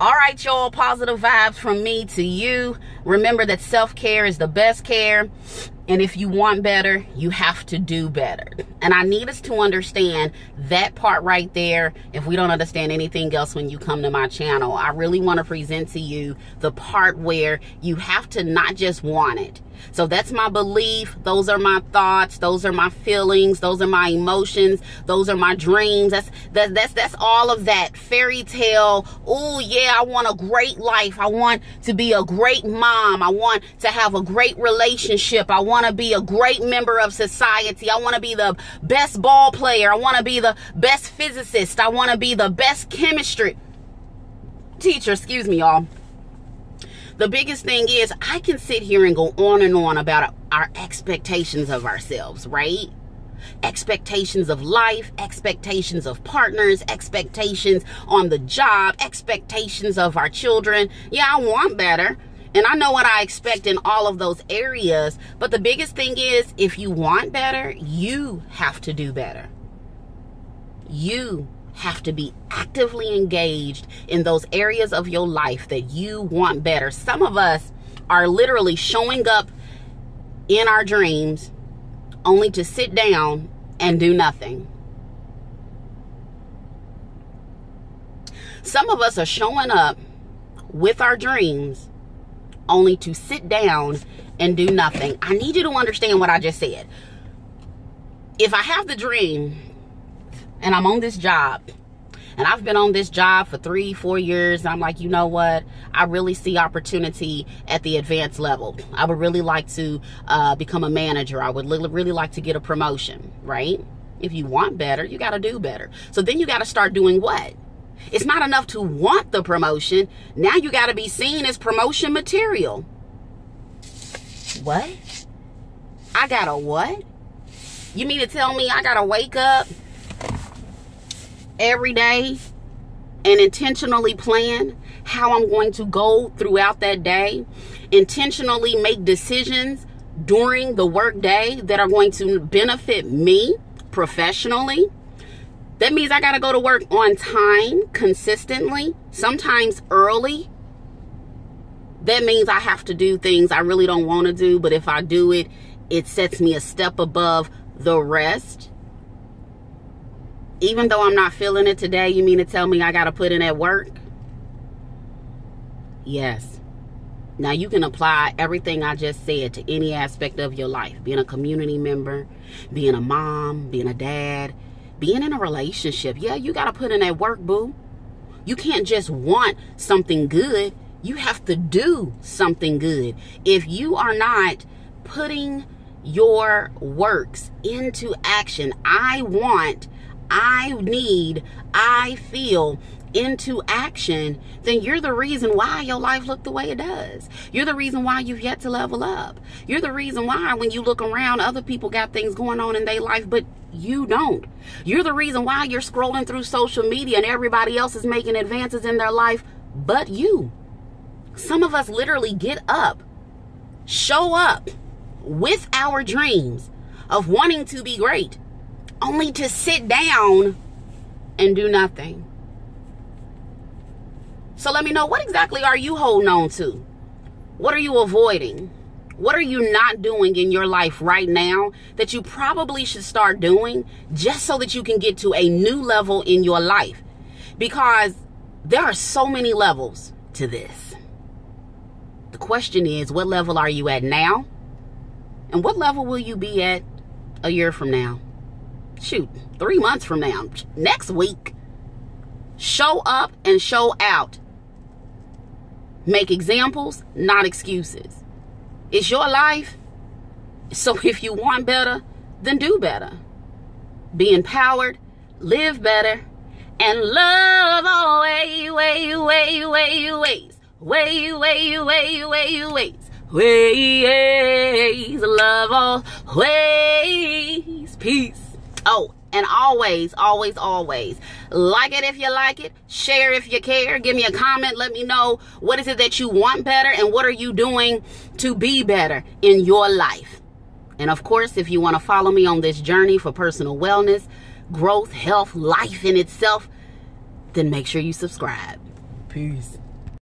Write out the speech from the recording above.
All right, y'all, positive vibes from me to you. Remember that self care is the best care. And if you want better, you have to do better. And I need us to understand that part right there. If we don't understand anything else when you come to my channel, I really want to present to you the part where you have to not just want it. So that's my belief. Those are my thoughts. Those are my feelings. Those are my emotions. Those are my dreams. That's that, that's that's all of that fairy tale. Oh yeah, I want a great life. I want to be a great mom. I want to have a great relationship. I want want to be a great member of society. I want to be the best ball player. I want to be the best physicist. I want to be the best chemistry teacher. Excuse me, y'all. The biggest thing is I can sit here and go on and on about our expectations of ourselves, right? expectations of life, expectations of partners, expectations on the job, expectations of our children. Yeah, I want better. And I know what I expect in all of those areas. But the biggest thing is if you want better, you have to do better. You have to be actively engaged in those areas of your life that you want better. Some of us are literally showing up in our dreams only to sit down and do nothing. Some of us are showing up with our dreams only to sit down and do nothing. I need you to understand what I just said. If I have the dream and I'm on this job, and I've been on this job for three, four years. I'm like, you know what? I really see opportunity at the advanced level. I would really like to uh, become a manager. I would really like to get a promotion, right? If you want better, you got to do better. So then you got to start doing what? It's not enough to want the promotion. Now you got to be seen as promotion material. What? I got to what? You mean to tell me I got to wake up every day and intentionally plan how I'm going to go throughout that day, intentionally make decisions during the work day that are going to benefit me professionally, that means I got to go to work on time consistently, sometimes early. That means I have to do things I really don't want to do, but if I do it, it sets me a step above the rest. Even though I'm not feeling it today, you mean to tell me I got to put in at work? Yes. Now you can apply everything I just said to any aspect of your life. Being a community member, being a mom, being a dad, being in a relationship, yeah, you got to put in that work, boo. You can't just want something good. You have to do something good. If you are not putting your works into action, I want, I need, I feel, into action, then you're the reason why your life look the way it does. You're the reason why you've yet to level up. You're the reason why when you look around, other people got things going on in their life, but you don't. You're the reason why you're scrolling through social media and everybody else is making advances in their life, but you. Some of us literally get up, show up with our dreams of wanting to be great, only to sit down and do nothing. So let me know what exactly are you holding on to? What are you avoiding? What are you not doing in your life right now that you probably should start doing just so that you can get to a new level in your life? Because there are so many levels to this. The question is, what level are you at now? And what level will you be at a year from now? Shoot, three months from now, next week. Show up and show out. Make examples, not excuses. It's your life. So if you want better, then do better. Be empowered, live better, and love always, way, way, way, ways. Way, way, way, way, ways. Ways, love always. Peace. Oh, and always, always, always like it if you like it, share if you care, give me a comment, let me know what is it that you want better and what are you doing to be better in your life. And of course, if you want to follow me on this journey for personal wellness, growth, health, life in itself, then make sure you subscribe. Peace.